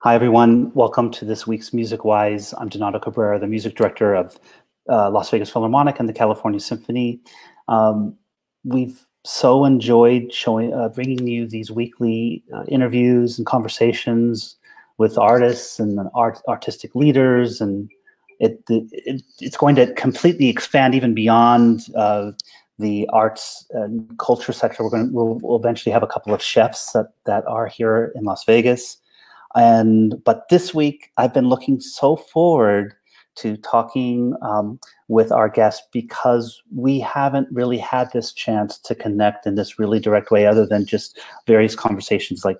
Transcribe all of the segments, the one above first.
Hi, everyone. Welcome to this week's Music Wise. I'm Donato Cabrera, the music director of uh, Las Vegas Philharmonic and the California Symphony. Um, we've so enjoyed showing, uh, bringing you these weekly uh, interviews and conversations with artists and art, artistic leaders, and it, it, it's going to completely expand even beyond uh, the arts and culture sector. We're going to, we'll, we'll eventually have a couple of chefs that, that are here in Las Vegas. And but this week I've been looking so forward to talking um, with our guests because we haven't really had this chance to connect in this really direct way, other than just various conversations like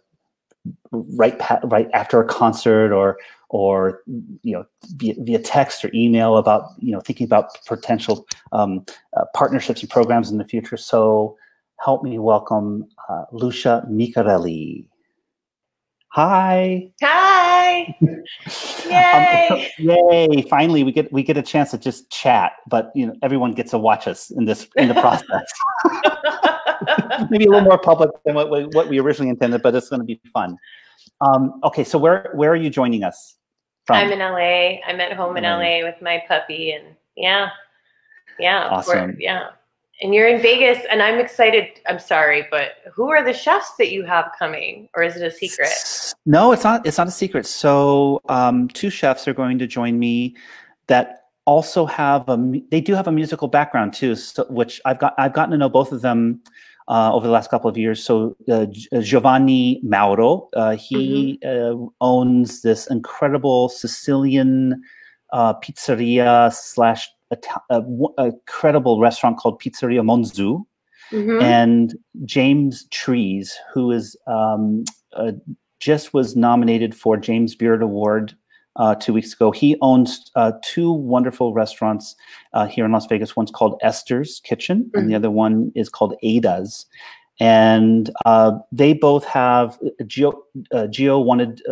right right after a concert or or you know via, via text or email about you know thinking about potential um, uh, partnerships and programs in the future. So help me welcome uh, Lucia Micarelli. Hi. Hi. Yay. Um, yay. Finally we get we get a chance to just chat, but you know, everyone gets to watch us in this in the process. Maybe a little more public than what we, what we originally intended, but it's going to be fun. Um, okay, so where where are you joining us from? I'm in LA. I'm at home in LA with my puppy and yeah. Yeah. Awesome. Yeah and you're in Vegas, and I'm excited. I'm sorry, but who are the chefs that you have coming, or is it a secret? No, it's not. It's not a secret. So, um, two chefs are going to join me that also have a. They do have a musical background too, so, which I've got. I've gotten to know both of them uh, over the last couple of years. So, uh, uh Giovanni Mauro, uh, he mm-hmm. Uh, owns this incredible Sicilian uh, pizzeria slash a, a, a credible restaurant called Pizzeria Monzu. Mm-hmm. And James Trees, who is um, uh, just was nominated for James Beard Award uh, two weeks ago. He owns uh, two wonderful restaurants uh, here in Las Vegas. One's called Esther's Kitchen, mm-hmm. and the mm-hmm. other one is called Ada's. And uh, they both have uh, Gio. Gio wanted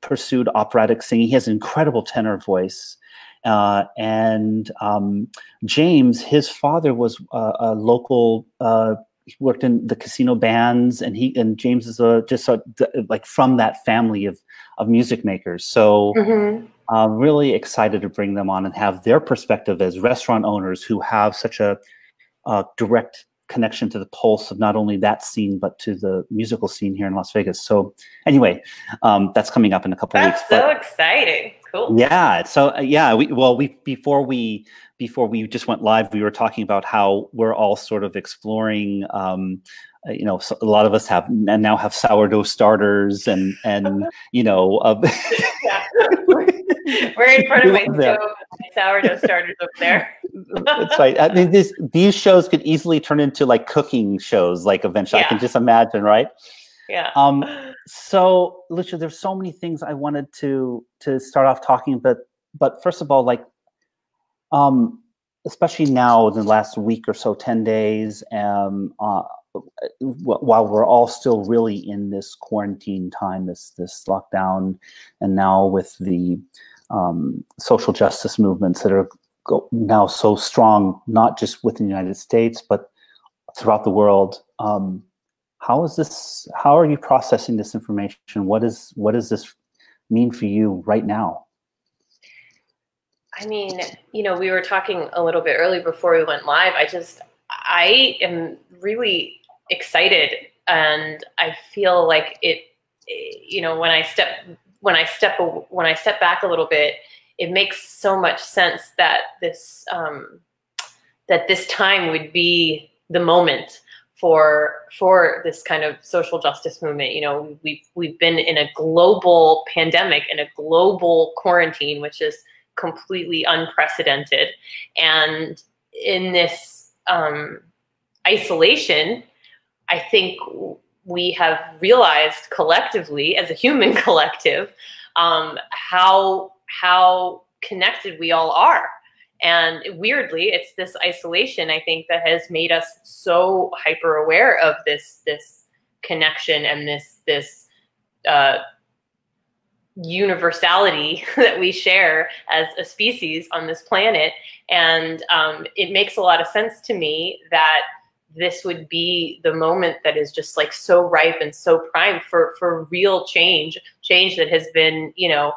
pursued operatic singing. He has an incredible tenor voice. Uh, and um, James, his father was uh, a local. Uh, he worked in the casino bands, and he and James is a, just a, like from that family of of music makers. So. Mm-hmm. I'm really excited to bring them on and have their perspective as restaurant owners who have such a direct connection to the pulse of not only that scene but to the musical scene here in Las Vegas. So anyway, um, that's coming up in a couple that's weeks. That's so but, exciting! Cool. Yeah. So uh, yeah, we well we before we before we just went live, we were talking about how we're all sort of exploring. Um, uh, you know, so a lot of us have and now have sourdough starters and and you know. Uh, yeah. we're in front of my stove, sourdough starters over there. That's right. I mean, this, these shows could easily turn into like cooking shows, like eventually. Yeah. I can just imagine, right? Yeah. Um, so, Lucia, there's so many things I wanted to to start off talking, but but first of all, like, um, especially now in the last week or so, ten days, um, uh, while we're all still really in this quarantine time, this this lockdown, and now with the um, social justice movements that are now so strong, not just within the United States, but throughout the world. Um, how is this how are you processing this information? What is what does this mean for you right now? I mean you know we were talking a little bit early before we went live. I just i am really excited and i feel like it you know when i step when i step when i step back a little bit it makes so much sense that this um, that this time would be the moment for for this kind of social justice movement. You know, we've we've been in a global pandemic and a global quarantine, which is completely unprecedented. And in this um, isolation, I think we have realized collectively, as a human collective, um, how how connected we all are and weirdly, it's this isolation I think that has made us so hyper aware of this this connection and this this uh, universality that we share as a species on this planet. And um, it makes a lot of sense to me that this would be the moment that is just like so ripe and so prime for for real change change that has been you know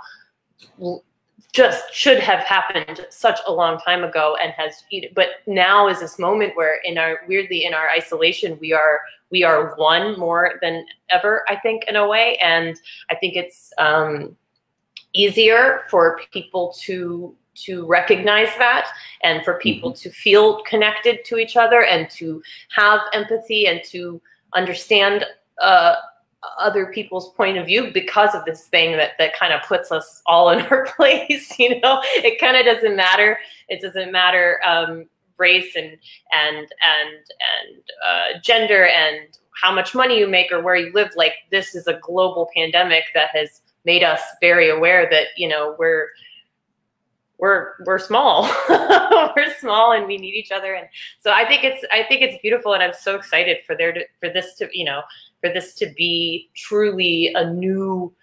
just should have happened such a long time ago and has but now is this moment where in our weirdly in our isolation we are we are one more than ever i think in a way and i think it's um easier for people to to recognize that and for people mm-hmm. to feel connected to each other and to have empathy and to understand uh, other people's point of view because of this thing that that kind of puts us all in our place you know? It kind of doesn't matter. It doesn't matter um, race and and and and uh, gender and how much money you make or where you live. Like this is a global pandemic that has made us very aware that you know we're we're we're small. We're small and we need each other. And so i think it's i think it's beautiful and i'm so excited for there to for this to you know for this to be truly a new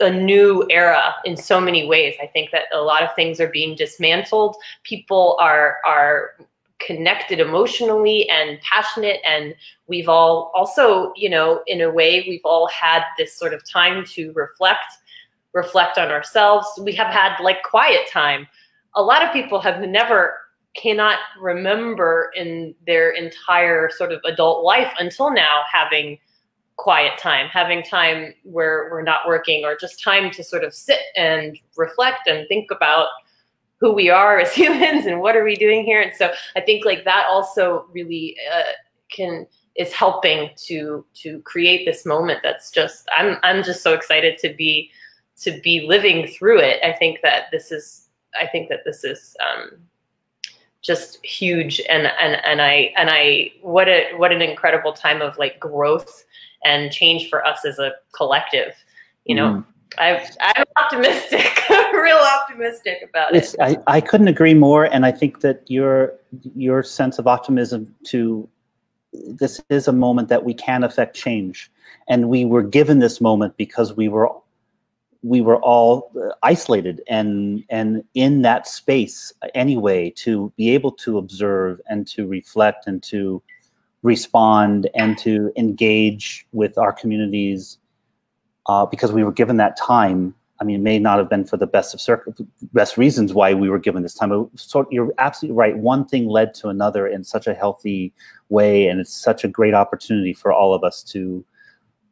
a new era in so many ways. I think that a lot of things are being dismantled. People are are connected emotionally and passionate. And we've all also you know in a way we've all had this sort of time to reflect reflect on ourselves. We have had like quiet time. A lot of people have never cannot remember in their entire sort of adult life until now having quiet time having time where we're not working or just time to sort of sit and reflect and think about who we are as humans and what are we doing here. And so i think like that also really uh, can is helping to to create this moment that's just i'm i'm just so excited to be to be living through it i think that this is i think that this is um just huge and and and i and i what a what an incredible time of like growth and change for us as a collective you know mm. I, I'm optimistic, real optimistic about it's, it. I, I couldn't agree more, and I think that your your sense of optimism to this is a moment that we can affect change, and we were given this moment because we were we were all isolated and and in that space anyway to be able to observe and to reflect and to respond and to engage with our communities uh, because we were given that time. I mean, it may not have been for the best of circ- best reasons why we were given this time. But you're absolutely right. One thing led to another in such a healthy way, and it's such a great opportunity for all of us to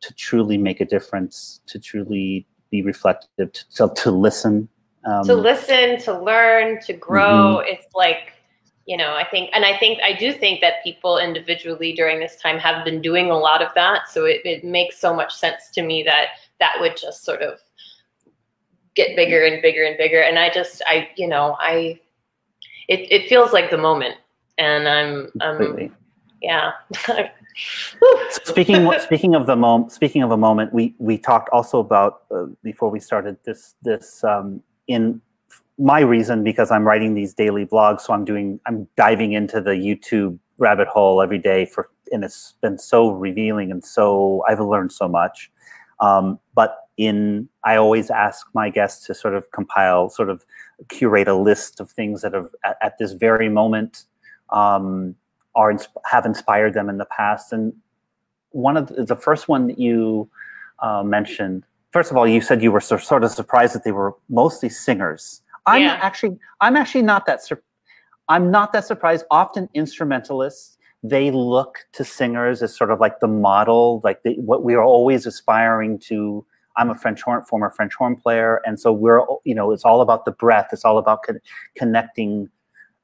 to truly make a difference, to truly be reflective, to, to listen. Um, to listen, to learn, to grow. Mm-hmm. It's like you know i think and i think i do think that people individually during this time have been doing a lot of that so it, it makes so much sense to me that that would just sort of get bigger and bigger and bigger. And I just, I, you know, I, it, it feels like the moment and I'm, I'm, yeah. speaking speaking of the moment, speaking of a moment, we we talked also about uh, before we started this this um, in my reason because I'm writing these daily blogs, so I'm doing I'm diving into the YouTube rabbit hole every day for and it's been so revealing and so I've learned so much. Um, but in, I always ask my guests to sort of compile, sort of curate a list of things that have at, at this very moment um, are have inspired them in the past. And one of the, the first one that you uh, mentioned, first of all, you said you were so, sort of surprised that they were mostly singers. I'm yeah. actually, I'm actually not that. Sur- I'm not that surprised. Often instrumentalists they look to singers as sort of like the model, like the, what we are always aspiring to. I'm a French horn, former French horn player, and so we're, you know, it's all about the breath. It's all about con- connecting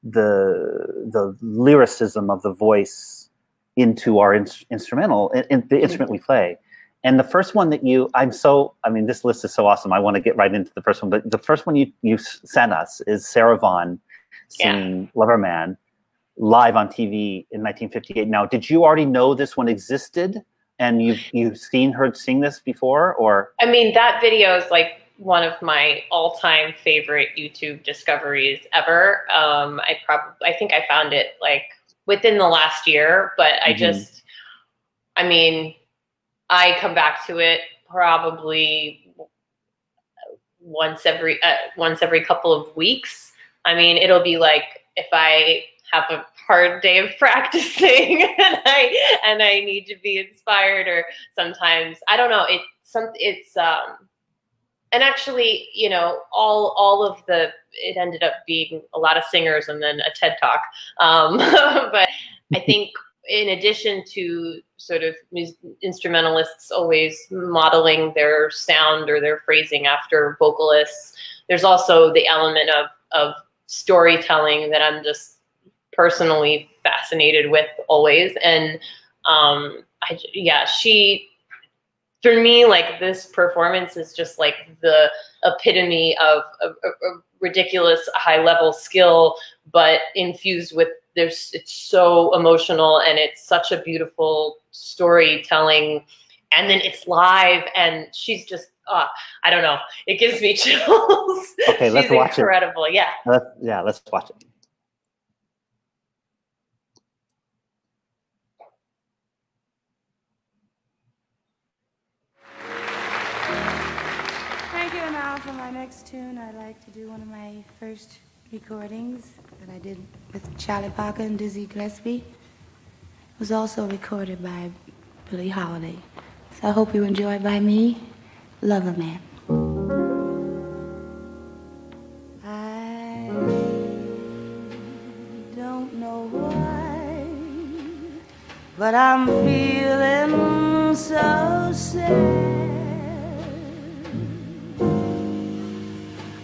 the the lyricism of the voice into our in- instrumental, in, in the instrument we play. And the first one that you, I'm so, I mean, this list is so awesome. I want to get right into the first one, but the first one you you sent us is Sarah Vaughan singing yeah. Lover Man live on TV in 1958. Now, did you already know this one existed and you've you've seen her sing this before or I mean that video is like one of my all-time favorite YouTube discoveries ever. Um, I probably I think I found it like within the last year, but I mm-hmm. just I mean I come back to it probably once every uh, once every couple of weeks. I mean, it'll be like if I have a hard day of practicing and I and I need to be inspired or sometimes I don't know it some it's um and actually you know all all of the it ended up being a lot of singers and then a TED talk um but I think in addition to sort of instrumentalists always modeling their sound or their phrasing after vocalists there's also the element of of storytelling that I'm just personally fascinated with always. And um, I, yeah, she, for me, like this performance is just like the epitome of a, a ridiculous high level skill, but infused with there's it's so emotional and it's such a beautiful storytelling and then it's live and she's just uh, I don't know. It gives me chills. Okay, let's she's watch incredible. it. Yeah. Let's, yeah, let's watch it. Now for my next tune, I'd like to do one of my first recordings that I did with Charlie Parker and Dizzy Gillespie. It was also recorded by Billie Holiday. So I hope you enjoy by me, Lover Man. I don't know why, but I'm feeling so sad.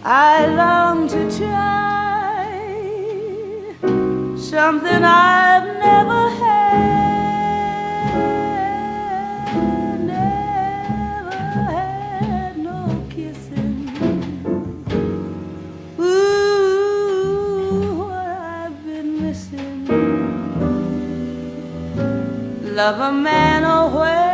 I long to try something I've never had, never had no kissing. Ooh, what I've been missing. Lover man, oh where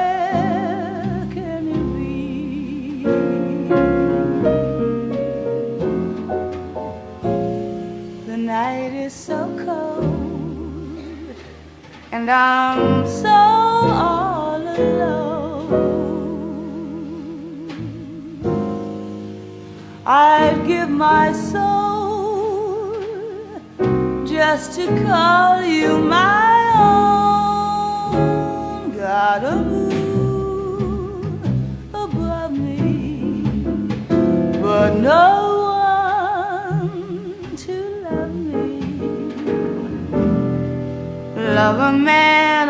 and I'm so all alone. I'd give my soul just to call you my own. Got a moon above me, but no Lover man,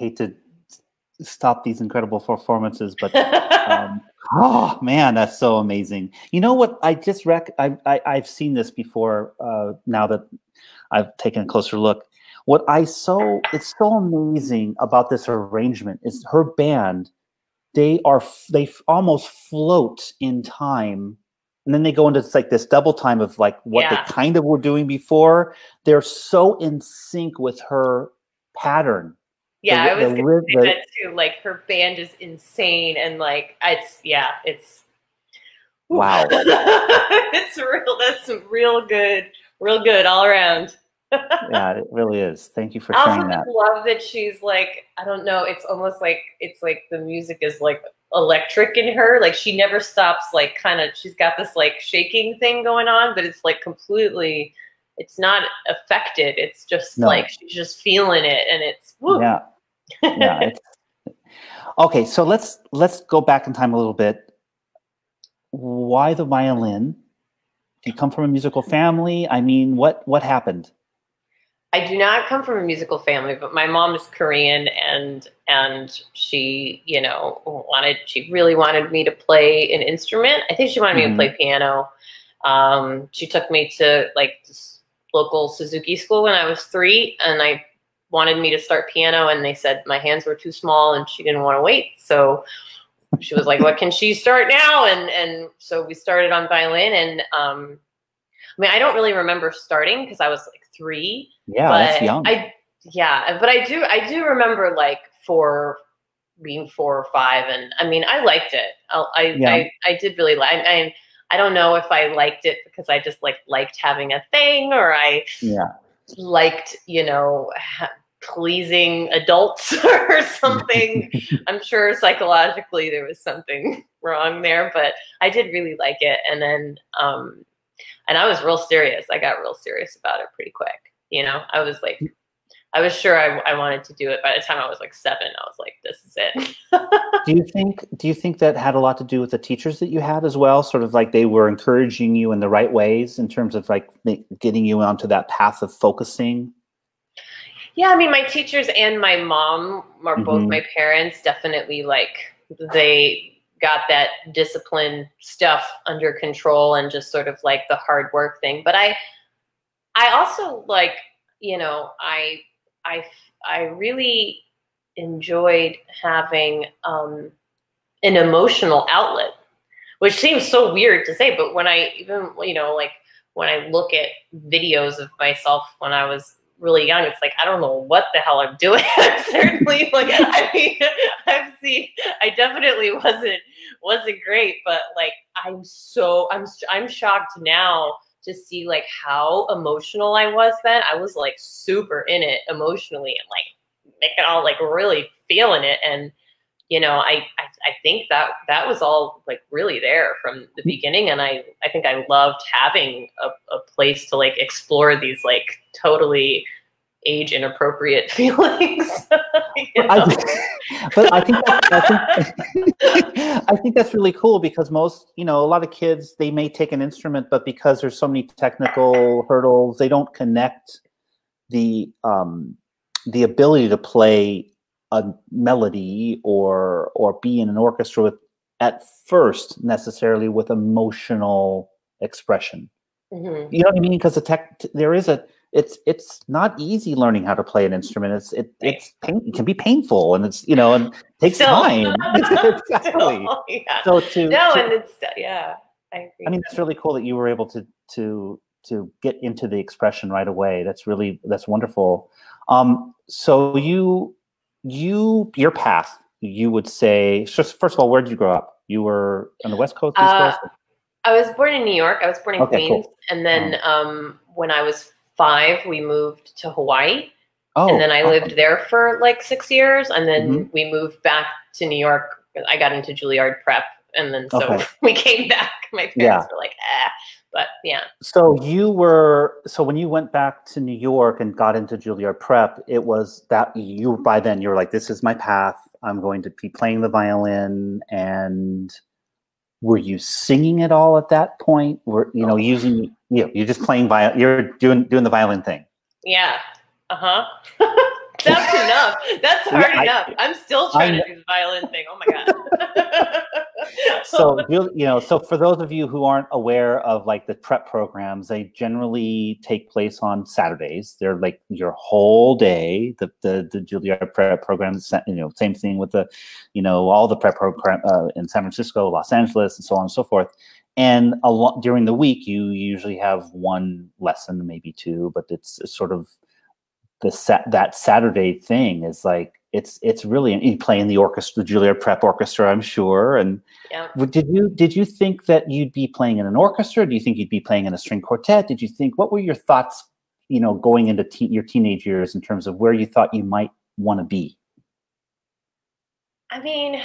hate to stop these incredible performances, but um, oh man, that's so amazing. You know what? I just rec. I, I I've seen this before. Uh, now that I've taken a closer look, what I so it's so amazing about this arrangement is her band. They are they almost float in time, and then they go into like this double time of like what Yeah. they kind of were doing before. They're so in sync with her pattern. Yeah, the- I was gonna rhyth- say that too. Like her band is insane and like it's yeah, it's Wow. it's real that's real good, real good all around. yeah, it really is. Thank you for I sharing also that. love that she's like, I don't know, it's almost like it's like the music is like electric in her. Like she never stops like kind of she's got this like shaking thing going on, but it's like completely it's not affected. It's just No. like she's just feeling it and it's woo. Yeah, yeah. Okay, so let's let's go back in time a little bit. Why the violin? Do you come from a musical family? I mean, what what happened? I do not come from a musical family, but my mom is Korean and and she, you know, wanted she really wanted me to play an instrument. I think she wanted me Mhm. to play piano. Um, she took me to like this local Suzuki school when I was three, and I wanted me to start piano, and they said my hands were too small, and she didn't want to wait. So she was like, "What can she start now?" And and so we started on violin, and um, I mean, I don't really remember starting because I was like three Yeah, but that's young. I yeah, but I do I do remember like four being four or five, and I mean I liked it. I I Yeah. I, I did really like. I, I I don't know if I liked it because I just like liked having a thing, or I yeah, liked you know ha- pleasing adults or something. I'm sure psychologically there was something wrong there, but I did really like it. And then, um, and I was real serious. I got real serious about it pretty quick. You know, I was like, I was sure I, I wanted to do it. By the time I was like seven, I was like, this is it. do you think do you think that had a lot to do with the teachers that you had as well sort of like they were encouraging you in the right ways in terms of like getting you onto that path of focusing Yeah, I mean, my teachers and my mom, or both Mhm. my parents, definitely like they got that discipline stuff under control and just sort of like the hard work thing. But I, I also like, you know, I, I, I really enjoyed having um, an emotional outlet, which seems so weird to say, but when I even, you know, like when I look at videos of myself when I was really young, it's like I don't know what the hell I'm doing. Certainly like I mean I've seen I definitely wasn't wasn't great, but like I'm so I'm I'm shocked now to see like how emotional I was then. I was like super in it emotionally and like making all like really feeling it and you know I, I i think that that was all like really there from the beginning and i i think i loved having a, a place to like explore these like totally age inappropriate feelings you know? I, but I think that, I think I think that's really cool because most you know a lot of kids they may take an instrument but because there's so many technical hurdles they don't connect the um, the ability to play a melody or or be in an orchestra with at first necessarily with emotional expression Mhm. you know what i mean because the tech there is a it's it's not easy learning how to play an instrument it's it, it's pain, it can be painful and it's you know and takes Still. time exactly Still, yeah. so to, no to- and it's yeah i agree I mean, that's really cool that you were able to to to get into the expression right away. That's really that's wonderful. Um, so you you your path, you would say. First, first of all, where did you grow up? You were on the West Coast, East Uh, Coast. I was born in New York. I was born in Okay, cool. Queens, and then um, when I was five, we moved to Hawaii, Oh, and then I awesome. lived there for like six years, and then Mm-hmm. we moved back to New York. I got into Juilliard prep, and then so Okay. we came back. My parents Yeah. were like, "Ah," but yeah, So you were so when you went back to New York and got into Juilliard Prep, it was that you by then you were like, "This is my path. I'm going to be playing the violin." And were you singing at all at that point? Were you know using you know, you're just playing violin? You're doing doing the violin thing. yeah, uh huh. That's enough. That's hard Yeah, I- enough. I'm still trying I to do the violin thing. Oh my god. so you you know so for those of you who aren't aware of like the prep programs they generally take place on saturdays they're like your whole day the the, the juilliard prep programs, you know same thing with the you know all the prep program uh, in san francisco los angeles and so on and so forth and a lot during the week you usually have one lesson maybe two but it's, it's sort of the sat that saturday thing is like it's it's really you play in the orchestra the juilliard prep orchestra i'm sure and yeah. Did you did you think that you'd be playing in an orchestra? Do you think you'd be playing in a string quartet? Did you think what were your thoughts you know, going into te- your teenage years in terms of where you thought you might want to be? I mean,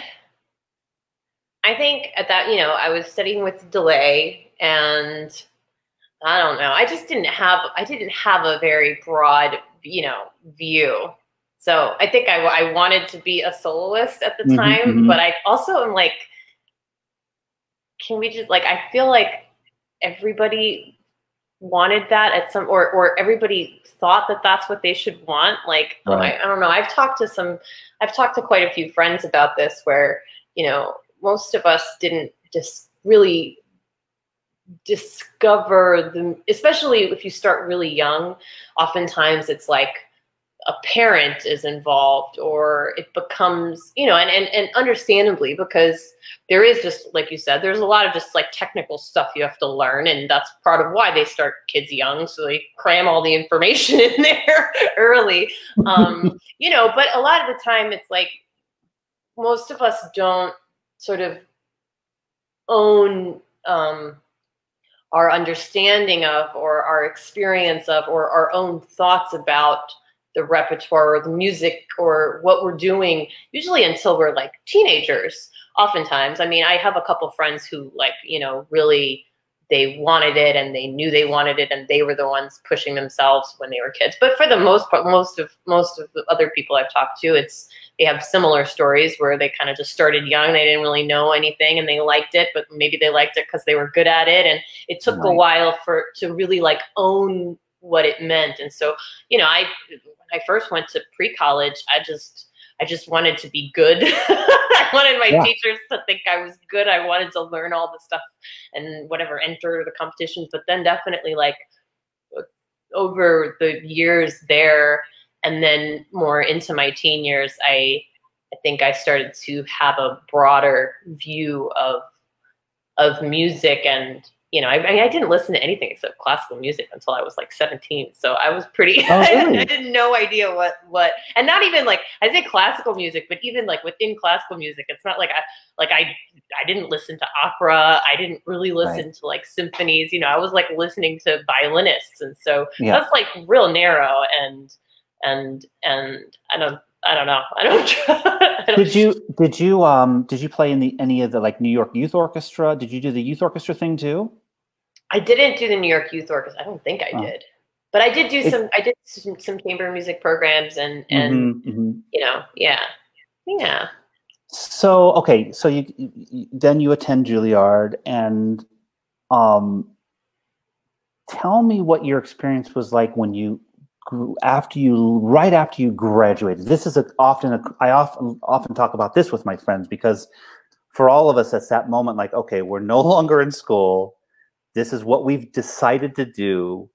I think at that, you know, I was studying with DeLay and I don't know. I just didn't have I didn't have a very broad, you know, view. So I think I, I wanted to be a soloist at the Mhm, time, mhm. but I also am like, can we just like I feel like everybody wanted that at some or or everybody thought that that's what they should want. Like Right. I, I don't know. I've talked to some I've talked to quite a few friends about this where you know most of us didn't just really discover the especially if you start really young oftentimes it's like a parent is involved or it becomes you know and, and and understandably because there is just like you said there's a lot of just like technical stuff you have to learn and that's part of why they start kids young so they cram all the information in there early. Um you know but a lot of the time it's like most of us don't sort of own um our understanding of or our experience of or our own thoughts about the repertoire or the music or what we're doing usually until we're like teenagers oftentimes. I mean i have a couple friends who like you know really they wanted it and they knew they wanted it and they were the ones pushing themselves when they were kids. But for the most part most of most of the other people i've talked to it's they have similar stories where they kind of just started young they didn't really know anything and they liked it but maybe they liked it because they were good at it and it took a while for to really like own what it meant. And so you know i when i first went to pre-college i just i just wanted to be good. I wanted my Yeah. teachers to think i was good. I wanted to learn all the stuff and whatever enter the competitions. But then definitely like over the years there and then more into my teen years i i think i started to have a broader view of of music and you know I, I mean i didn't listen to anything except classical music until i was like 17 so i was pretty Oh, really? i didn't no idea what what and not even like i say classical music but even like within classical music it's not like i like i i didn't listen to opera i didn't really listen to like symphonies you know i was like listening to violinists and so Yeah. that's like real narrow and and and i don't i don't know i don't, I don't Did you did you um did you play in the any of the like New York Youth Orchestra? Did you do the youth orchestra thing too? I didn't do the New York Youth Orchestra. I don't think I Oh. did, but I did do It- some. I did some, some chamber music programs, and and Mhm, mhm. you know, yeah, yeah. So okay, so you, you you- then you attend Juilliard, and um, tell me what your experience was like when you grew after you right after you graduated. This is a, often a, I often often talk about this with my friends because for all of us, it's that moment like okay, we're no longer in school. This is what we've decided to do,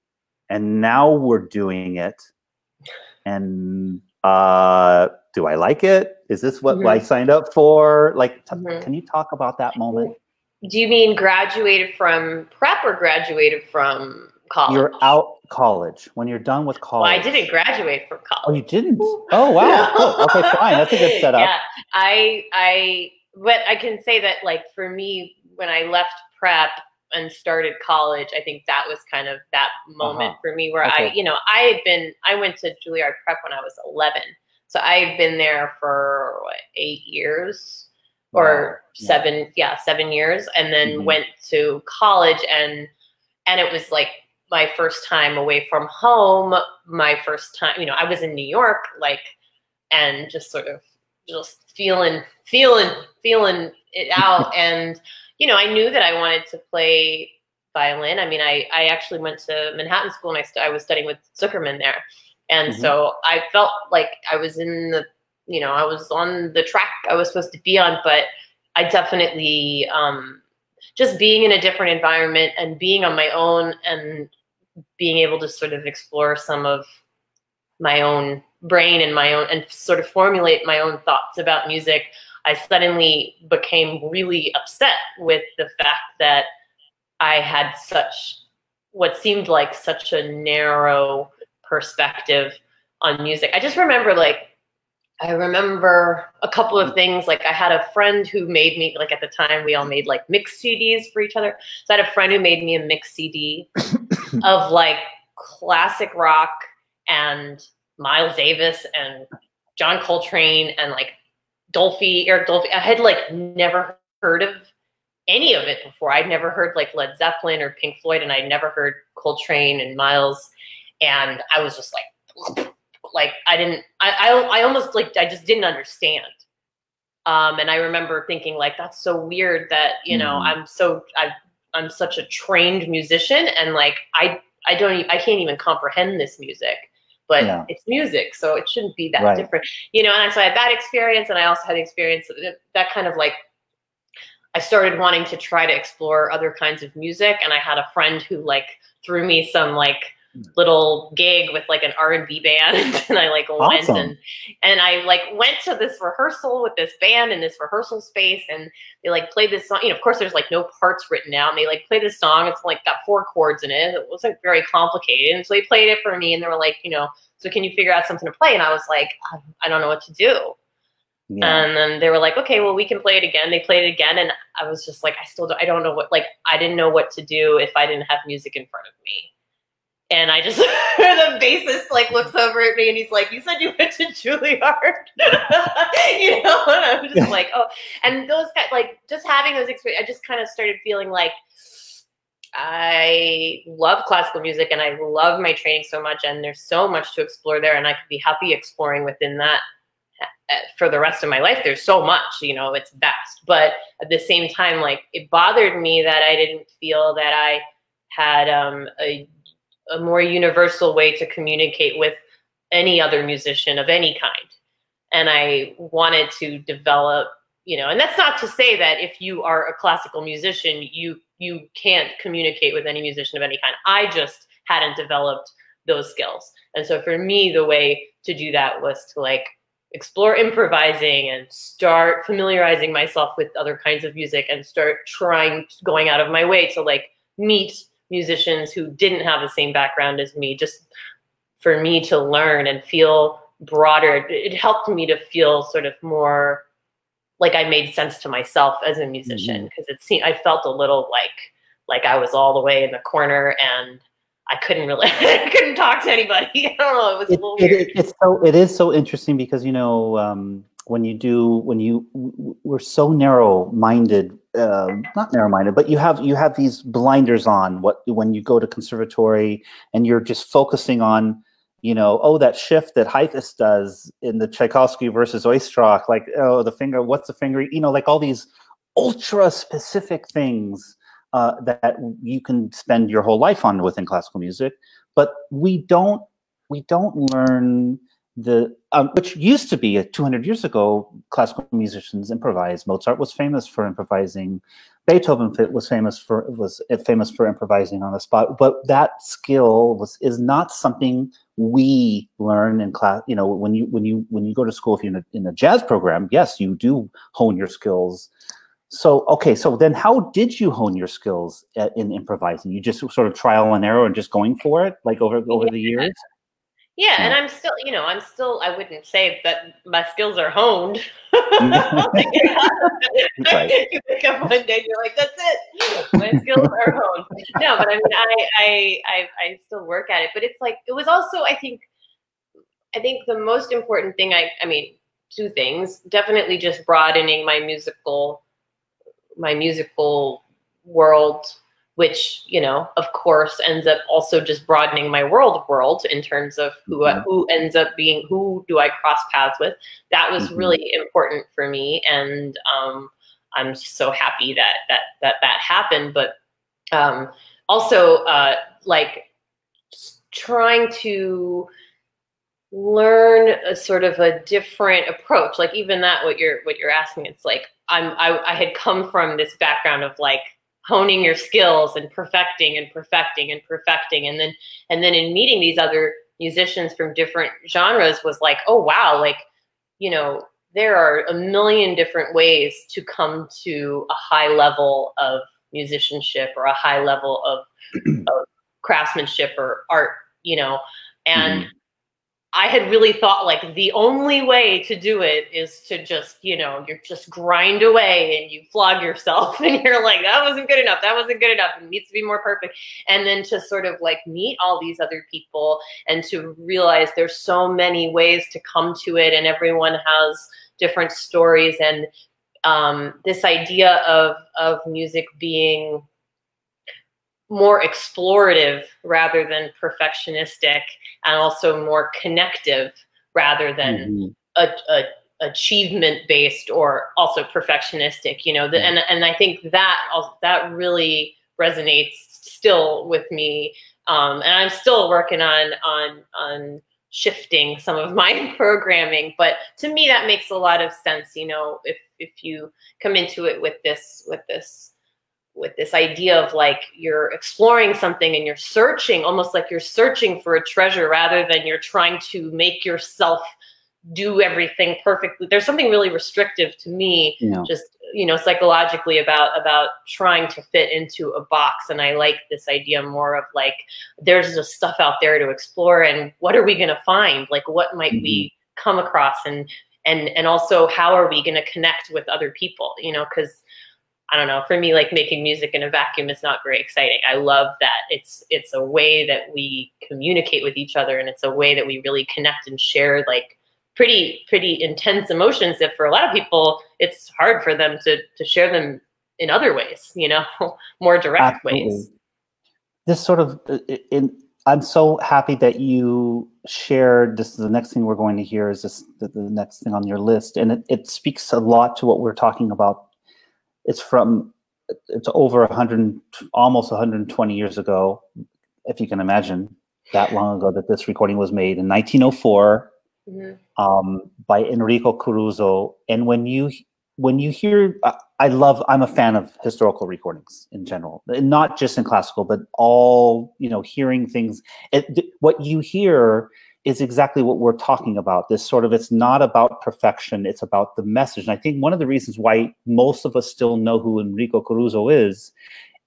and now we're doing it. And uh, do I like it? Is this what Mhm. I signed up for? Like, t- Mhm. can you talk about that moment? Do you mean graduated from prep or graduated from college? You're out college when you're done with Well, college. I didn't graduate from college. Oh, you didn't? Oh, wow. Cool. Okay, fine. That's a good setup. Yeah, I, I, but I can say that like for me, when I left prep and started college, I think that was kind of that moment Uh-huh. for me where I, you know, I had been, I went to Juilliard prep when I was 11. So I had been there for what, eight years or Yeah. seven, yeah, seven years. And then Mhm. went to college and, and it was like my first time away from home, my first time, you know, I was in New York, like, and just sort of just feeling, feeling, feeling it out. and, you know, I knew that I wanted to play violin. I mean, I, I actually went to Manhattan School and I, st- I was studying with Zukerman there. And Mhm. so I felt like I was in the, you know, I was on the track I was supposed to be on, but I definitely, um, just being in a different environment and being on my own and being able to sort of explore some of my own brain and my own and sort of formulate my own thoughts about music i suddenly became really upset with the fact that i had such what seemed like such a narrow perspective on music i just remember like I remember a couple of things. Like I had a friend who made me like at the time we all made like mix CDs for each other. So I had a friend who made me a mix CD of like classic rock and Miles Davis and John Coltrane and like Dolphy, Eric Dolphy. I had like never heard of any of it before. I'd never heard like Led Zeppelin or Pink Floyd, and I'd never heard Coltrane and Miles. And I was just like, like I didn't, I, I, I almost like I just didn't understand. Um, and I remember thinking like, that's so weird that you know mm. I'm so I, I'm such a trained musician, and like I I don't I can't even comprehend this music but yeah. it's music, so it shouldn't be that right. different, you know. And so I had that experience, and I also had the experience that kind of like I started wanting to try to explore other kinds of music, and I had a friend who like threw me some like Hmm. little gig with like an R&B band and I like awesome. went and and I like went to this rehearsal with this band in this rehearsal space and they like played this song you know of course there's like no parts written out and they like played this song it's like got four chords in it it wasn't very complicated and so they played it for me and they were like you know so can you figure out something to play and I was like I don't know what to do yeah. And then they were like, okay, well, we can play it again. They played it again. And I was just like, I still don't, I don't know what, like, I didn't know what to do if I didn't have music in front of me. And I just, the bassist like looks over at me and he's like, you said you went to Juilliard, you know? And I'm just like, oh, and those guys, like just having those experiences, I just kind of started feeling like, I love classical music and I love my training so much and there's so much to explore there and I could be happy exploring within that uh, for the rest of my life. There's so much, you know, it's vast. But at the same time, like it bothered me that I didn't feel that I had um, a a more universal way to communicate with any other musician of any kind. And I wanted to develop, you know, and that's not to say that if you are a classical musician, you you can't communicate with any musician of any kind. I just hadn't developed those skills. And so for me, the way to do that was to like explore improvising and start familiarizing myself with other kinds of music and start trying going out of my way to like meet musicians who didn't have the same background as me, just for me to learn and feel broader. It helped me to feel sort of more like I made sense to myself as a musician because mm-hmm. it seemed I felt a little like like I was all the way in the corner and I couldn't really I couldn't talk to anybody. I don't know. It was it, a little weird. It, it's so it is so interesting because you know um, when you do when you we're so narrow minded uh, not narrow-minded, but you have you have these blinders on. What when you go to conservatory and you're just focusing on, you know, oh that shift that Heifetz does in the Tchaikovsky versus Oistrakh, like oh the finger, what's the finger, you know, like all these ultra specific things uh, that you can spend your whole life on within classical music, but we don't we don't learn the um, which used to be 200 years ago classical musicians improvised. Mozart was famous for improvising. Beethoven was famous for was famous for improvising on the spot. But that skill was is not something we learn in class you know when you when you when you go to school if you're in a, in a jazz program yes you do hone your skills. So okay so then how did you hone your skills at, in improvising? You just sort of trial and error and just going for it like over over the years yeah, and I'm still, you know, I'm still. I wouldn't say that my skills are honed. right. You wake up one day, you're like, "That's it, my skills are honed." No, but I mean, I, I, I, I still work at it. But it's like it was also, I think, I think the most important thing. I, I mean, two things. Definitely, just broadening my musical, my musical world which you know of course ends up also just broadening my world world in terms of who mm-hmm. who ends up being who do i cross paths with that was mm-hmm. really important for me and um, i'm just so happy that that that that happened but um, also uh, like trying to learn a sort of a different approach like even that what you're what you're asking it's like i'm I, I had come from this background of like honing your skills and perfecting and perfecting and perfecting and then and then in meeting these other musicians from different genres was like oh wow like you know there are a million different ways to come to a high level of musicianship or a high level of, of craftsmanship or art you know and mm-hmm. I had really thought like the only way to do it is to just, you know, you're just grind away and you flog yourself and you're like, that wasn't good enough. That wasn't good enough. It needs to be more perfect. And then to sort of like meet all these other people and to realize there's so many ways to come to it and everyone has different stories and um, this idea of, of music being more explorative rather than perfectionistic and also more connective rather than mm-hmm. a, a, achievement based or also perfectionistic you know the, and and I think that that really resonates still with me um, and I'm still working on on on shifting some of my programming but to me that makes a lot of sense you know if if you come into it with this with this with this idea of like you're exploring something and you're searching almost like you're searching for a treasure rather than you're trying to make yourself do everything perfectly there's something really restrictive to me yeah. just you know psychologically about about trying to fit into a box and i like this idea more of like there's just stuff out there to explore and what are we going to find like what might mm-hmm. we come across and and and also how are we going to connect with other people you know because I don't know, for me, like making music in a vacuum is not very exciting. I love that it's it's a way that we communicate with each other and it's a way that we really connect and share like pretty pretty intense emotions that for a lot of people it's hard for them to to share them in other ways, you know, more direct Absolutely. ways. This sort of uh, in I'm so happy that you shared this. Is the next thing we're going to hear is this the, the next thing on your list, and it, it speaks a lot to what we're talking about it's from it's over 100 almost 120 years ago if you can imagine that long ago that this recording was made in 1904 mm-hmm. um, by Enrico Caruso. And when you when you hear i love i'm a fan of historical recordings in general and not just in classical but all you know hearing things. It, what you hear is exactly what we're talking about. This sort of, it's not about perfection, it's about the message. And I think one of the reasons why most of us still know who Enrico Caruso is,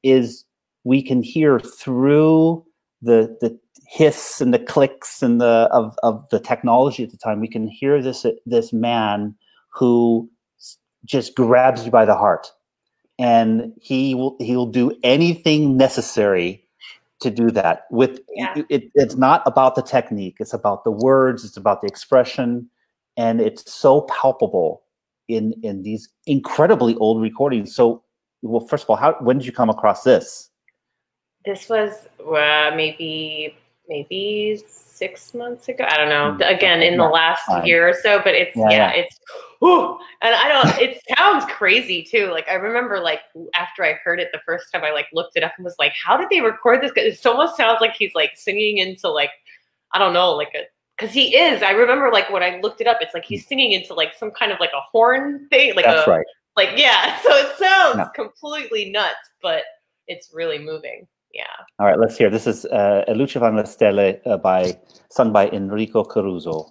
is we can hear through the the hiss and the clicks and the of, of the technology at the time, we can hear this this man who just grabs you by the heart. And he will he'll do anything necessary to do that with yeah. it, it's not about the technique it's about the words it's about the expression and it's so palpable in in these incredibly old recordings so well first of all how when did you come across this this was uh, maybe maybe six months ago. I don't know. Mm. Again, in the last year or so, but it's yeah, yeah. it's whew, and I don't. It sounds crazy too. Like I remember, like after I heard it the first time, I like looked it up and was like, "How did they record this?" It almost sounds like he's like singing into like I don't know, like a because he is. I remember like when I looked it up, it's like he's singing into like some kind of like a horn thing, like That's a right. like yeah. So it sounds no. completely nuts, but it's really moving yeah. All right, let's hear. This is uh, Lucevan le Stelle uh, by sung by Enrico Caruso.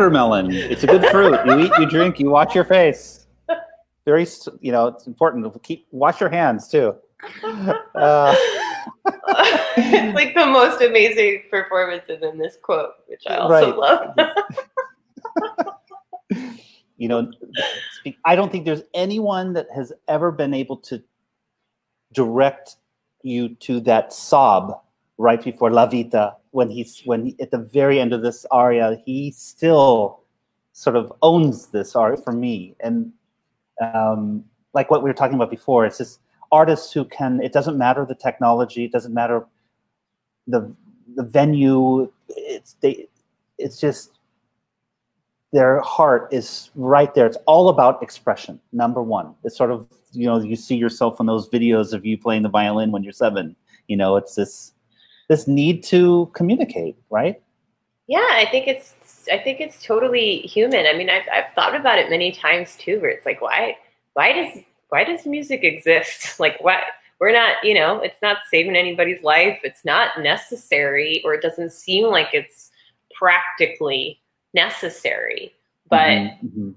Watermelon. It's a good fruit. You eat, you drink, you watch your face. Very, you know, it's important to keep wash your hands too. Uh, it's like the most amazing performances and then this quote, which I also Right. love. you know, speak, I don't think there's anyone that has ever been able to direct you to that sob right before La Vita when he's when he, at the very end of this aria he still sort of owns this aria for me and um, like what we were talking about before it's just artists who can it doesn't matter the technology it doesn't matter the the venue it's they it's just their heart is right there. It's all about expression. Number one, it's sort of you know you see yourself in those videos of you playing the violin when you're seven. You know, it's this this need to communicate, right? Yeah, I think it's I think it's totally human. I mean, I've I've thought about it many times too, where it's like, why why does why does music exist? Like, why we're not, you know, it's not saving anybody's life. It's not necessary, or it doesn't seem like it's practically necessary. But Mhm, mhm.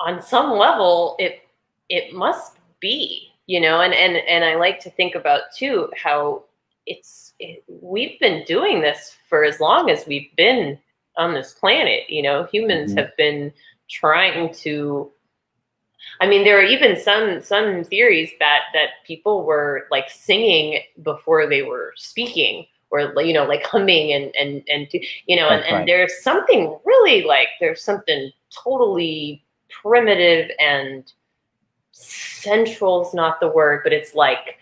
on some level it it must be you know and and and i like to think about too how it's it, we've been doing this for as long as we've been on this planet you know humans Mhm. have been trying to i mean there are even some some theories that that people were like singing before they were speaking or you know like humming and and and you know and, That's and right. there's something really like there's something totally primitive and central is not the word but it's like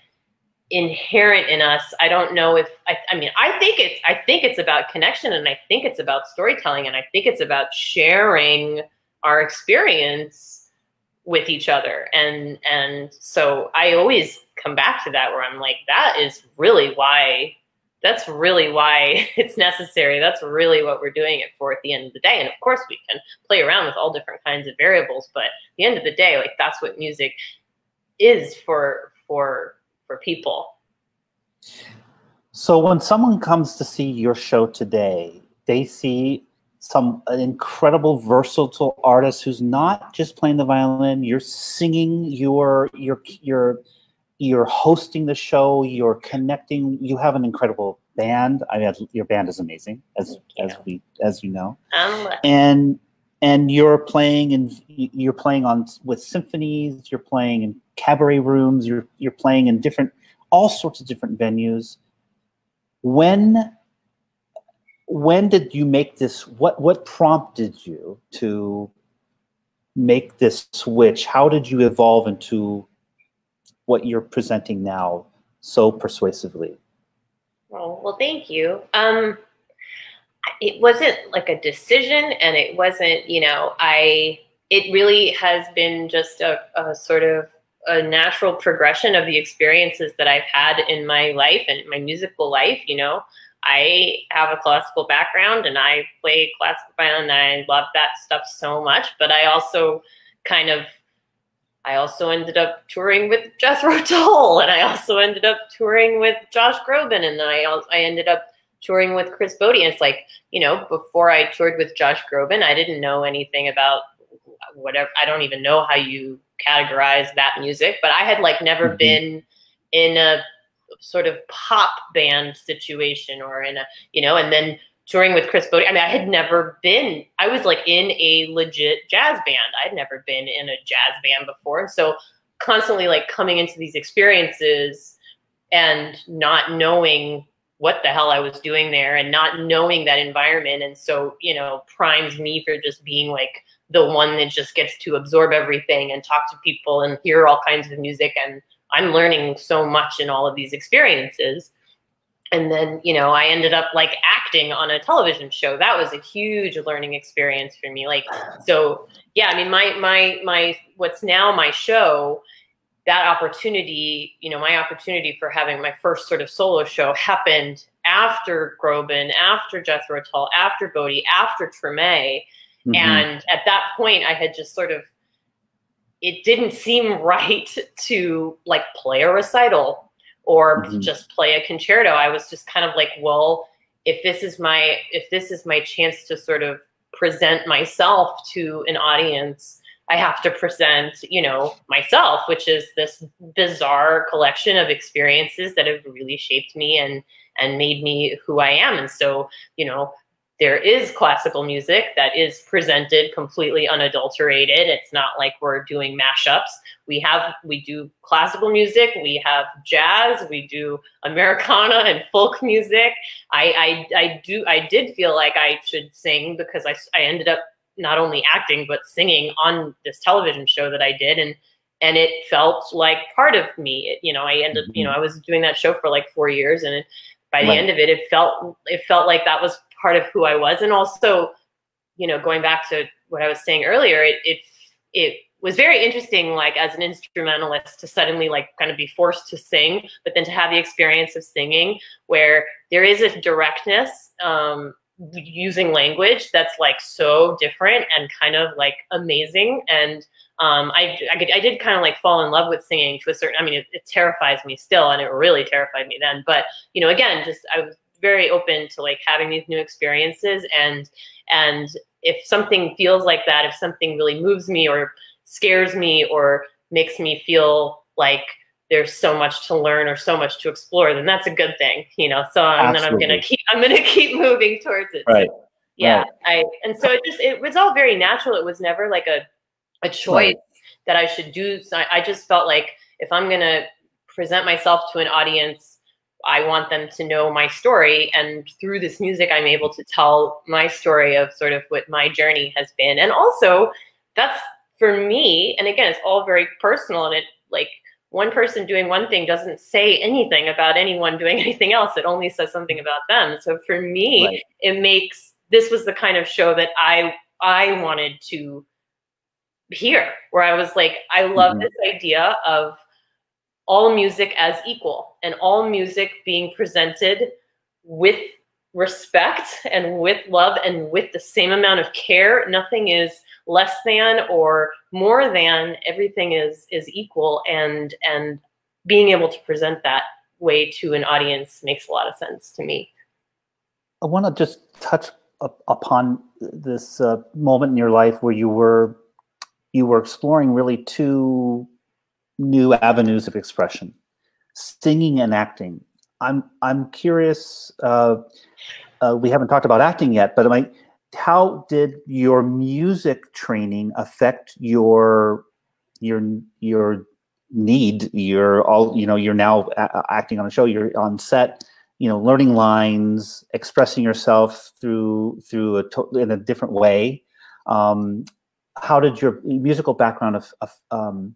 inherent in us. I don't know if I, I mean i think it's i think it's about connection and i think it's about storytelling and i think it's about sharing our experience with each other. And and so i always come back to that where i'm like that is really why that's really why it's necessary. That's really what we're doing it for at the end of the day. And of course we can play around with all different kinds of variables but at the end of the day like that's what music is for for for people So when someone comes to see your show today, they see some an incredible versatile artist who's not just playing the violin, you're singing, you're you're you're you're hosting the show, you're connecting, you have an incredible band. I mean your band is amazing as as we as you know. Um, And and you're playing and you're playing on with symphonies, you're playing in cabaret rooms, you're you're playing in different all sorts of different venues. When when did you make this what what prompted you to make this switch? How did you evolve into what you're presenting now so persuasively? Well, well, thank you. Um, it wasn't like a decision, and it wasn't, you know, I. It really has been just a, a sort of a natural progression of the experiences that I've had in my life and my musical life. You know, I have a classical background and I play classical violin and I love that stuff so much. But I also kind of, I also ended up touring with Jethro Tull and I also ended up touring with Josh Groban and then I, I ended up touring with Chris Botti. And it's like, you know, before I toured with Josh Groban, I didn't know anything about whatever. I don't even know how you categorize that music, but I had like never mm-hmm. been in a sort of pop band situation or in a, you know, and then touring with Chris Botti. I mean, I had never been, I was like in a legit jazz band. I'd never been in a jazz band before. And so constantly like coming into these experiences and not knowing what the hell I was doing there and not knowing that environment. And so, you know, primes me for just being like the one that just gets to absorb everything and talk to people and hear all kinds of music. And i'm learning so much in all of these experiences. And then you know i ended up like acting on a television show. That was a huge learning experience for me. Like so yeah i mean my my my what's now my show that opportunity you know my opportunity for having my first sort of solo show happened after Groban after Jethro Tull after Botti, after Treme Mm-hmm. And at that point, I had just sort of, it didn't seem right to like play a recital or mm-hmm. just play a concerto. I was just kind of like, well, if this is my, if this is my chance to sort of present myself to an audience, I have to present, you know, myself, which is this bizarre collection of experiences that have really shaped me and and made me who I am. And so, you know, there is classical music that is presented completely unadulterated. It's not like we're doing mashups. We have we do classical music, we have jazz, we do Americana and folk music. I I, I do I did feel like I should sing because I I ended up not only acting but singing on this television show that I did and and it felt like part of me. It, you know, I ended, you know, I was doing that show for like four years, and it, by the right. end of it, it felt it felt like that was part of who I was. And also, you know, going back to what I was saying earlier, it it it was very interesting, like as an instrumentalist, to suddenly like kind of be forced to sing, but then to have the experience of singing where there is a directness um, using language that's like so different and kind of like amazing. And um, I, I, I, did kind of like fall in love with singing to a certain, I mean, it, it terrifies me still, and it really terrified me then. But, you know, again, just I was very open to like having these new experiences and and if something feels like that if something really moves me or scares me or makes me feel like there's so much to learn or so much to explore then that's a good thing you know so and then i'm gonna keep i'm gonna keep moving towards it right so, yeah right. i and so it just it was all very natural it was never like a a choice right. that i should do so I, I just felt like if i'm gonna present myself to an audience I want them to know my story. And through this music, I'm able to tell my story of sort of what my journey has been. And also, that's for me, and again, it's all very personal. And it like one person doing one thing doesn't say anything about anyone doing anything else. It only says something about them. So for me, right. it makes this was the kind of show that I I wanted to hear, where I was like, I love mm-hmm. this idea of all music as equal and all music being presented with respect and with love and with the same amount of care nothing is less than or more than everything is is equal and and being able to present that way to an audience makes a lot of sense to me. I want to just touch up upon this uh, moment in your life where you were you were exploring really two new avenues of expression, singing and acting. I'm I'm curious. Uh, uh, we haven't talked about acting yet, but am I, how did your music training affect your your your need? You're all you know. You're now a- acting on a show. You're on set. You know, learning lines, expressing yourself through through a in a different way. Um, how did your musical background of, of um,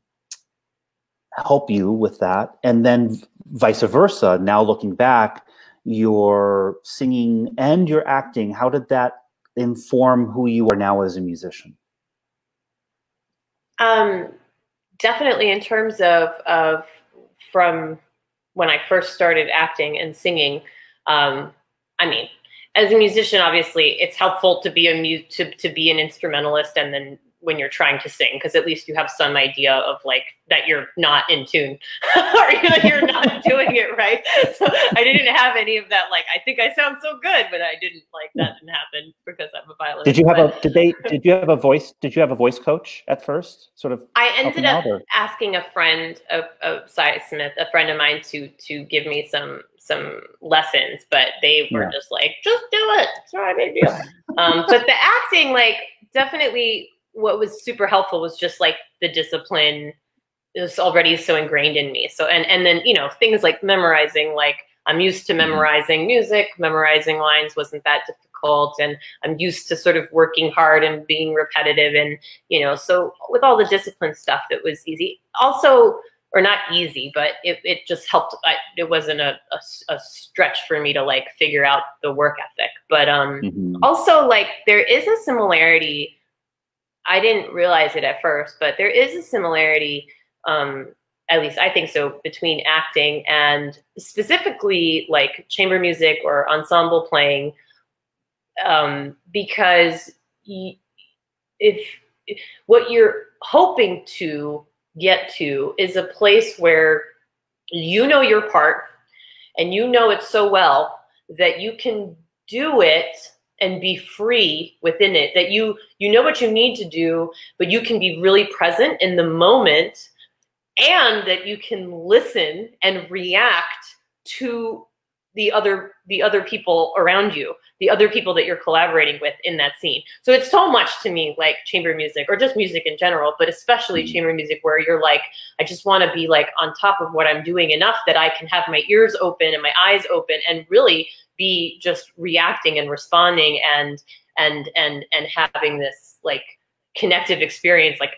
help you with that and then vice versa now looking back your singing and your acting how did that inform who you are now as a musician Um, definitely in terms of of from when I first started acting and singing. Um, I mean, as a musician, obviously, it's helpful to be a mu- to to be an instrumentalist, and then when you're trying to sing, because at least you have some idea of like that you're not in tune or you're, you're not doing it right. So I didn't have any of that. Like, I think I sound so good, but I didn't like that didn't happen because I'm a violinist. did you have but- a did they did you have a voice did you have a voice coach at first sort of I ended up out, or- asking a friend of, of Cy Smith, a friend of mine, to to give me some some lessons, but they were Yeah. just like, just do it. It's not a big deal. um, but the acting, like, definitely, what was super helpful was just like the discipline. Was already so ingrained in me. So and and then you know things like memorizing, like I'm used to Mhm. memorizing music, memorizing lines wasn't that difficult, and I'm used to sort of working hard and being repetitive and you know so with all the discipline stuff it was easy also or not easy but it, it just helped I, it wasn't a a stretch for me to like figure out the work ethic but um Mhm. also like there is a similarity i didn't realize it at first but there is a similarity um at least i think so between acting and specifically like chamber music or ensemble playing um because if what you're hoping to get to is a place where you know your part and you know it so well that you can do it and be free within it that you you know what you need to do but you can be really present in the moment and that you can listen and react to the other the other people around you the other people that you're collaborating with in that scene so it's so much to me like chamber music or just music in general but especially Mhm. chamber music where you're like i just want to be like on top of what i'm doing enough that i can have my ears open and my eyes open and really be just reacting and responding and and and and having this like connective experience. Like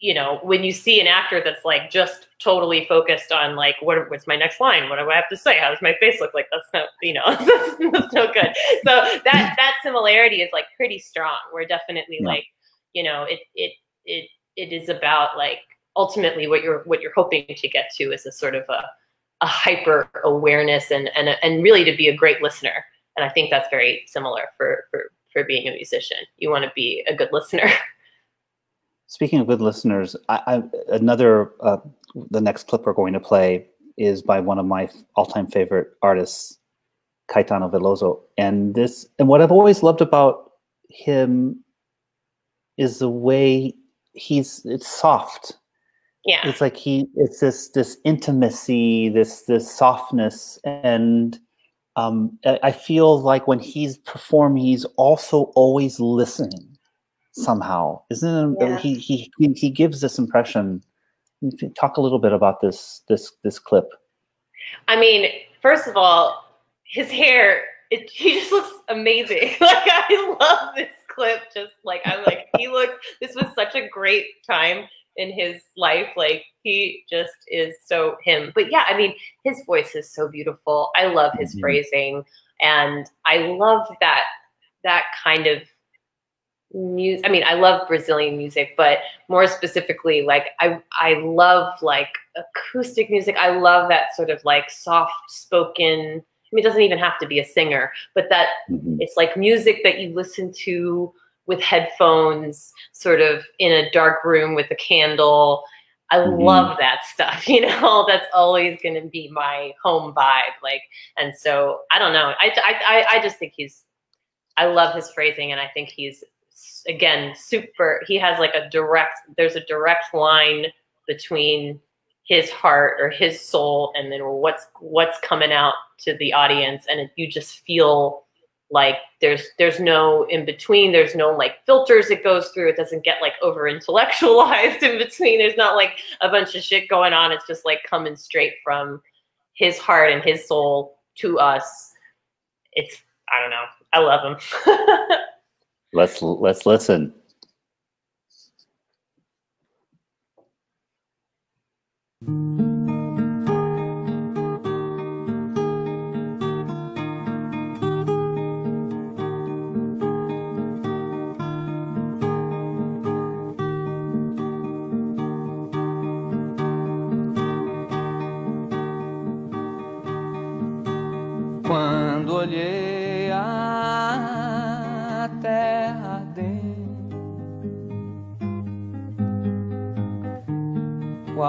you know when you see an actor that's like just totally focused on like what what's my next line? What do i have to say? How does my face look? Like that's not you know that's, that's no good. So that that similarity is like pretty strong. We're definitely Yeah. like you know it it it it is about like ultimately what you're what you're hoping to get to is a sort of a a hyper awareness and and and really to be a great listener. And i think that's very similar for for for being a musician. You want to be a good listener. Speaking of good listeners, I, I, another uh, the next clip we're going to play is by one of my all-time favorite artists, Caetano Veloso, and this and what I've always loved about him is the way he's it's soft. Yeah It's like he it's this this intimacy, this this softness, and um, I feel like when he's performing, he's also always listening somehow isn't it Yeah. he, he he he gives this impression talk a little bit about this this this clip I mean, first of all, his hair, it, he just looks amazing. like, I love this clip. Just like, I'm like, he looks, this was such a great time in his life. Like, he just is so him. But yeah, I mean, his voice is so beautiful. I love his Mhm. phrasing. And I love that, that kind of music. I mean, I love Brazilian music, but more specifically, like I I love like acoustic music. I love that sort of like soft spoken. I mean, it doesn't even have to be a singer, but that it's like music that you listen to with headphones, sort of in a dark room with a candle. I Mhm. love that stuff. You know, that's always going to be my home vibe. Like, and so I don't know. I, I, I, I just think he's, I love his phrasing and I think he's, again, super, he has like a direct, there's a direct line between his heart or his soul and then what's, what's coming out to the audience. And it, you just feel like there's there's no in between there's no like filters it goes through it doesn't get like over intellectualized in between there's not like a bunch of shit going on it's just like coming straight from his heart and his soul to us it's i don't know i love him Let's let's listen.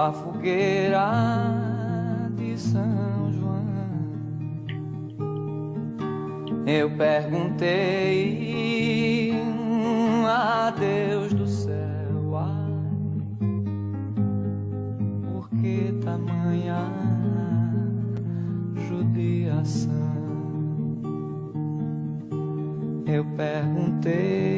A fogueira de São João, eu perguntei a Deus do céu, por que tamanha judiação? Eu perguntei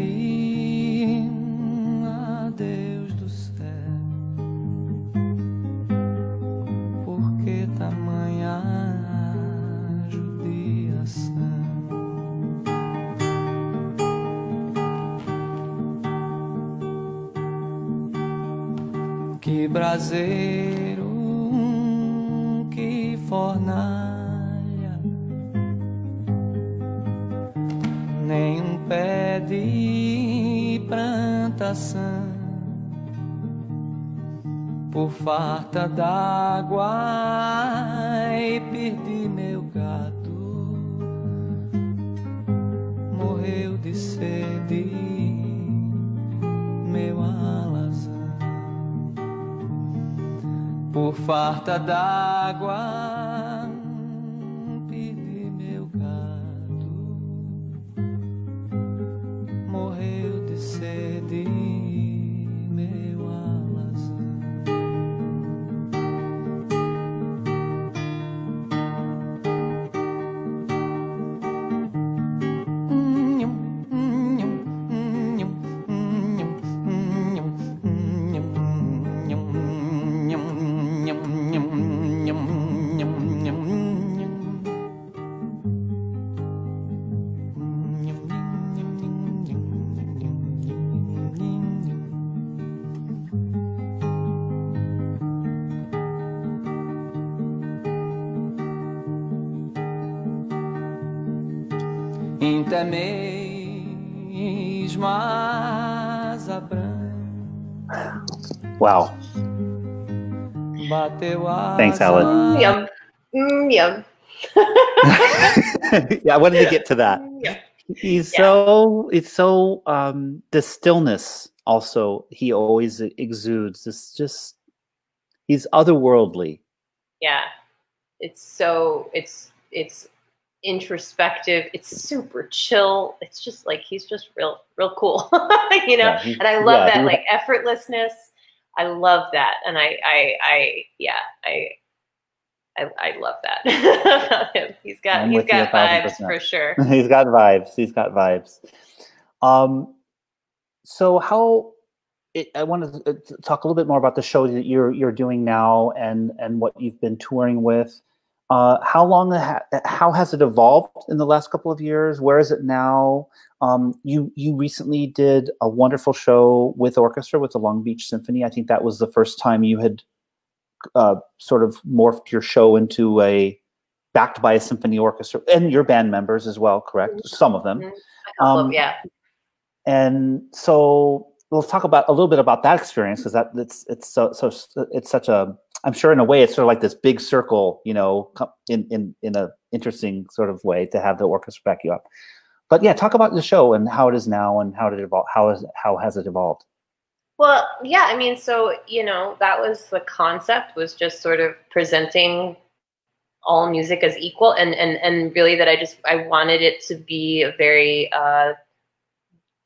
Braseiro, que fornalha. Nenhum pé de plantação. Por farta d'água farta d'água mesmo a asa branca Wow. bateu a Thanks, Alan. Yum. Mm, yum. yeah, I wanted to get to that. Yum. He's Yeah. so it's so um the stillness also he always exudes. This just he's otherworldly. Yeah. It's so it's it's introspective. It's super chill. It's just like he's just real real cool. you know? Yeah, he- and I love yeah, that like effortlessness. I love that. And I I I yeah, I I, I love that about him. He's got I'm he's with you a got vibes for sure. he's got vibes. He's got vibes. Um, so how? It, I want to uh, talk a little bit more about the show that you're you're doing now and and what you've been touring with. Uh, how long? Ha- how has it evolved in the last couple of years? Where is it now? Um, you you recently did a wonderful show with orchestra with the Long Beach Symphony. I think that was the first time you had uh, sort of morphed your show into a backed by a symphony orchestra and your band members as well, correct? Some of them. Mhm. Of- Um, yeah. And so let's talk about a little bit about that experience because that it's it's so so it's such a I'm sure in a way it's sort of like this big circle, you know, in in in a interesting sort of way to have the orchestra back you up. But yeah, talk about the show and how it is now and how did it evolve. How is how has it evolved? Well, yeah, I mean, so you know, that was the concept was just sort of presenting all music as equal, and and and really that I just I wanted it to be a very uh,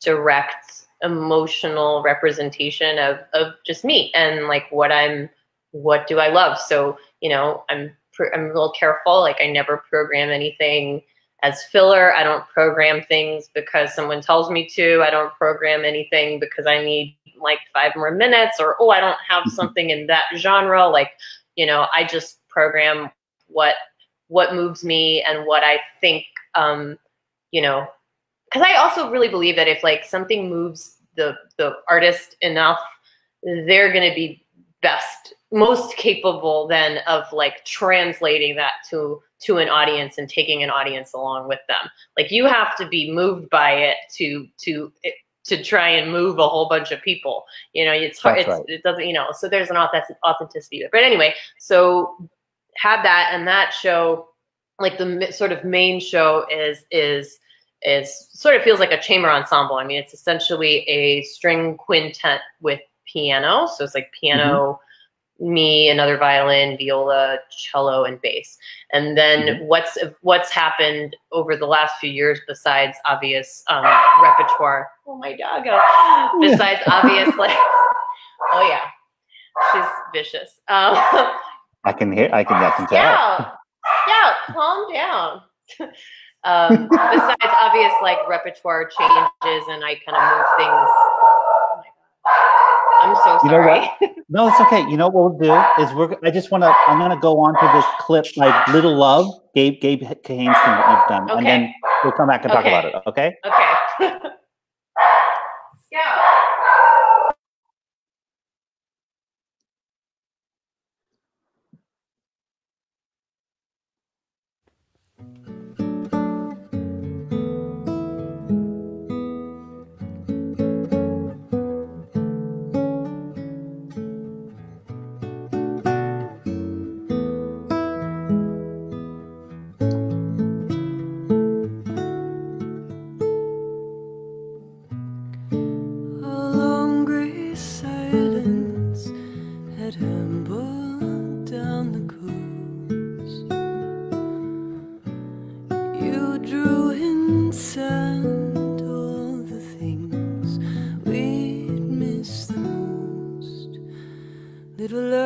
direct, emotional representation of of just me and like what I'm, what do I love. So you know, I'm pr- I'm real careful. Like I never program anything as filler. I don't program things because someone tells me to. I don't program anything because I need like five more minutes or oh, I don't have something in that genre. Like, you know, I just program what what moves me and what I think um, you know, because I also really believe that if like something moves the the artist enough, they're going to be best most capable then of like translating that to to an audience and taking an audience along with them. Like you have to be moved by it to to to try and move a whole bunch of people. You know it's hard it's, right. it doesn't you know so there's an authenticity there but anyway so had that and that show like the sort of main show is is is sort of feels like a chamber ensemble. I mean it's essentially a string quintet with piano so it's like piano mm-hmm. Me another violin viola cello and bass and then what's what's happened over the last few years besides obvious um, repertoire oh my doggo besides obvious like oh yeah she's vicious um, I can hear. I can. I can tell. yeah yeah calm down um, besides obvious like repertoire changes and i kind of move things oh my God. i'm so You know sorry what? No, it's okay. You know what we'll do is we're. I just want to. I'm gonna go on to this clip like "Little Love," Gabe Gabe Kahane's thing that you've done, and then we'll come back and talk Okay. about it. Okay? Okay. Little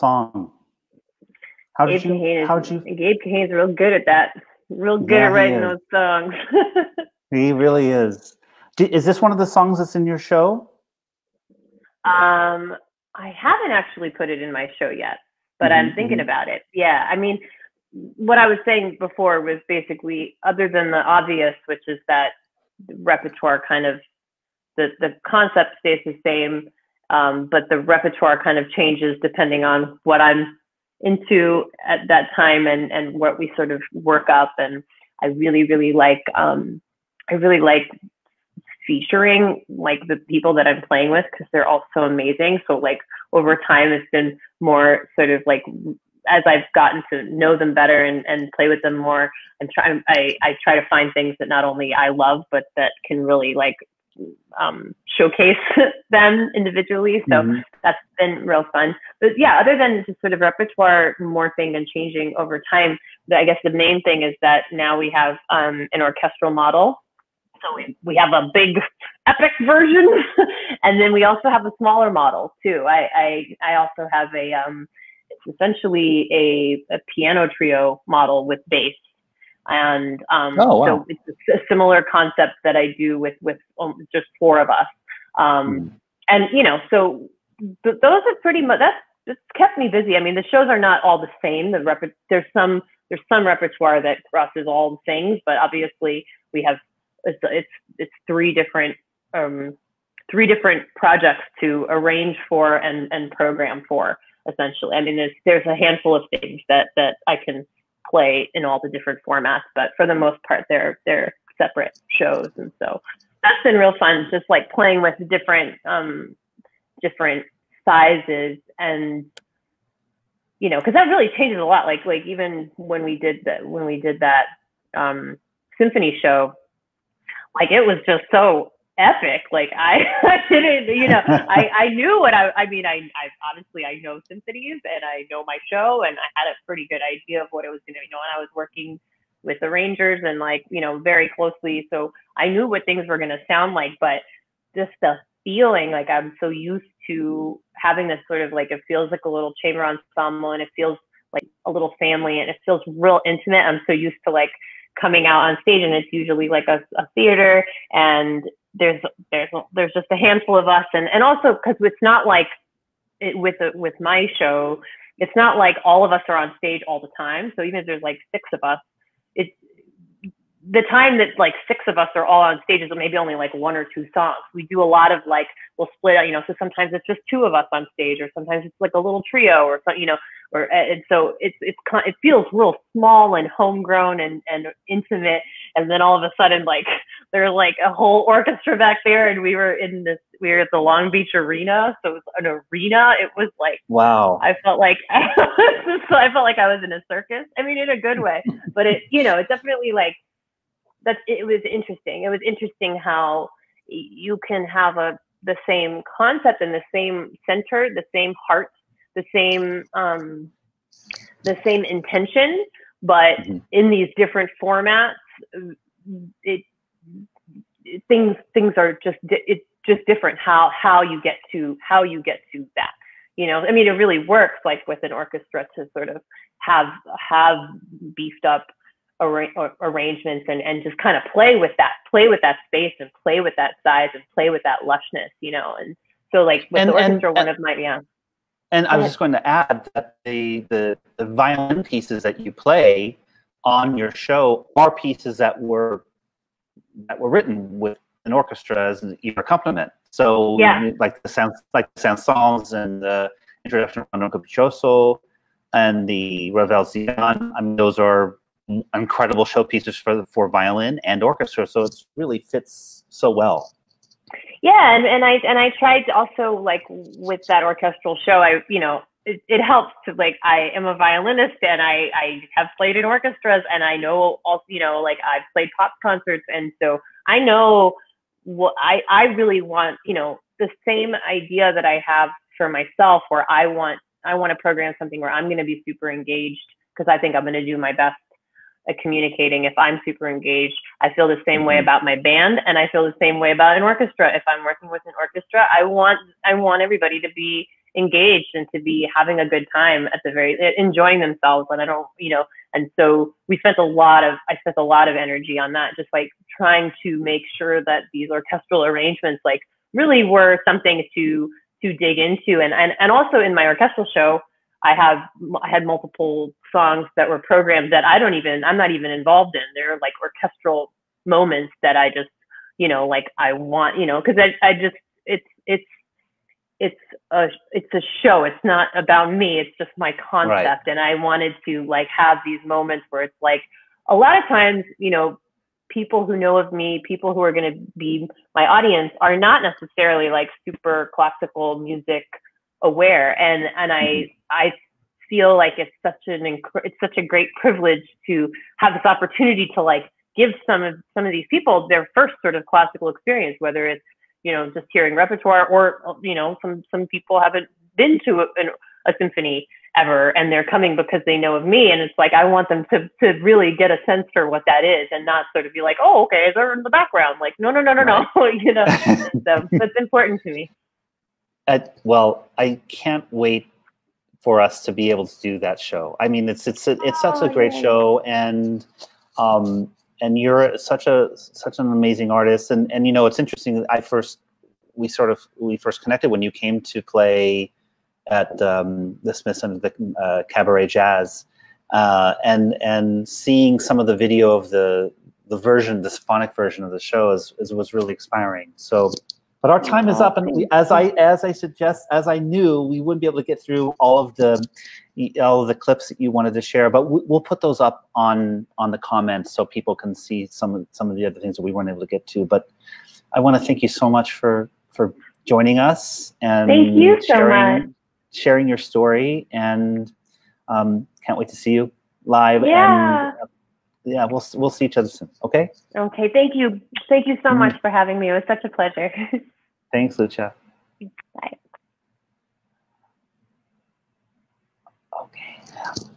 song. How did Gabe you? Kahane is, How did you? Gabe Kahane's real good at that. Real good Yeah, at writing those songs. He really is. Is this one of the songs that's in your show? um, I haven't actually put it in my show yet, but I'm Mhm, thinking mhm. about it. Yeah, I mean, what I was saying before was basically, other than the obvious, which is that repertoire kind of the the concept stays the same, um, but the repertoire kind of changes depending on what I'm into at that time and and what we sort of work up. And I really really like um, I really like featuring like the people that I'm playing with because they're all so amazing. So like over time, it's been more sort of like as I've gotten to know them better and, and play with them more, I'm trying. I I try to find things that not only I love but that can really like um, showcase them individually. So Mhm. that's been real fun. But yeah, other than just sort of repertoire morphing and changing over time, I guess the main thing is that now we have um, an orchestral model. So we, we have a big epic version, and then we also have a smaller model too. I I, I also have a um, it's essentially a, a piano trio model with bass. And um, Oh, wow. so it's a similar concept that I do with with um, just four of us. Um, Mhm. and you know, so th- those are pretty much that's kept me busy. I mean, the shows are not all the same. The rep- there's some there's some repertoire that crosses all the things, but obviously we have it's it's, it's three different um, three different projects to arrange for and and program for essentially. I mean, there's there's a handful of things that that I can play in all the different formats, but for the most part, they're they're separate shows, and so that's been real fun. Just like playing with different um, different sizes and you know because that really changes a lot like like even when we did that when we did that um symphony show like it was just so epic like i i didn't you know i i knew what i i mean i i honestly, i know symphonies and i know my show and i had a pretty good idea of what it was going to be. you know and i was working with the Rangers and like you know very closely so i knew what things were going to sound like but just the feeling like i'm so used to having this sort of like it feels like a little chamber ensemble and it feels like a little family and it feels real intimate i'm so used to like coming out on stage and it's usually like a, a theater and there's there's there's just a handful of us and and also because it's not like it, with the, with my show it's not like all of us are on stage all the time so even if there's like six of us it's the time that like six of us are all on stage is maybe only like one or two songs. We do a lot of like we'll split you know. So sometimes it's just two of us on stage, or sometimes it's like a little trio, or something, you know. Or and so it's it's it feels real small and homegrown and and intimate, and then all of a sudden like there's like a whole orchestra back there, and we were in this we were at the Long Beach Arena, so it was an arena. It was like Wow. I felt like I felt like I was in a circus. I mean, in a good way, but it, you know, it definitely like that. It was interesting. It was interesting how you can have a the same concept and the same center, the same heart, the same um, the same intention, but Mhm. in these different formats, it things things are just di- it's just different how how you get to how you get to that you know i mean it really works like with an orchestra to sort of have have beefed up arra- uh, arrangements and, and just kind of play with that, play with that space and play with that size and play with that lushness, you know. And so like with And- the and- orchestra, one and- of my yeah. And I was just going to add that the, the the violin pieces that you play on your show are pieces that were that were written with an orchestra as your accompaniment. So Yeah. like the sound like the Chausson and the introduction from Rondo Capriccioso and the Ravel Tzigane. I mean, those are incredible showpieces for for violin and orchestra. So it really fits so well. yeah and, and i and i tried to also like with that orchestral show i you know it, it helps to like i am a violinist and i i have played in orchestras and i know also you know like i've played pop concerts and so i know what i i really want you know the same idea that i have for myself where i want i want to program something where i'm going to be super engaged because i think i'm going to do my best at communicating if i'm super engaged I feel the same way Mhm. about my band, and I feel the same way about an orchestra. If I'm working with an orchestra, I want I want everybody to be engaged and to be having a good time at the very eh, enjoying themselves. And I don't, you know, and so we spent a lot of I spent a lot of energy on that, just like trying to make sure that these orchestral arrangements like really were something to to dig into, and and and also in my orchestral show. I have I had multiple songs that were programmed that I don't even I'm not even involved in. They're like orchestral moments that I just you know like I want you know because I I just it's it's it's a it's a show. It's not about me. It's just my concept, and I wanted to like have these moments where it's like a lot of times you know people who know of me, people who are going to be my audience are not necessarily like super classical music aware and and I mm-hmm. I feel like it's such an inc- it's such a great privilege to have this opportunity to like give some of some of these people their first sort of classical experience whether it's you know just hearing repertoire or you know some some people haven't been to a, a symphony ever and they're coming because they know of me and it's like I want them to to really get a sense for what that is and not sort of be like oh okay they're in the background. Like no no no no no you know so that's important to me. Uh, well, I can't wait for us to be able to do that show. I mean, it's it's it's such a Oh, great show, and um, and you're such a such an amazing artist, and and you know, it's interesting. I first we sort of we first connected when you came to play at um, the Smiths and the uh, Cabaret Jazz, uh, and and seeing some of the video of the the version, the phonic version of the show, is, is was really inspiring. So. But our time is up, and we, as I as I suggest, as I knew, we wouldn't be able to get through all of the all the clips that you wanted to share. But we, we'll put those up on on the comments so people can see some of some of the other things that we weren't able to get to. But I want to thank you so much for for joining us and Thank you so sharing, much. sharing your story, and um, can't wait to see you live. Yeah. And, uh, yeah, we'll we'll see each other soon. Okay. Okay, thank you. Thank you so Mm. much for having me. It was such a pleasure. Thanks, Lucia. Bye. Yeah.